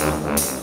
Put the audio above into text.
Thank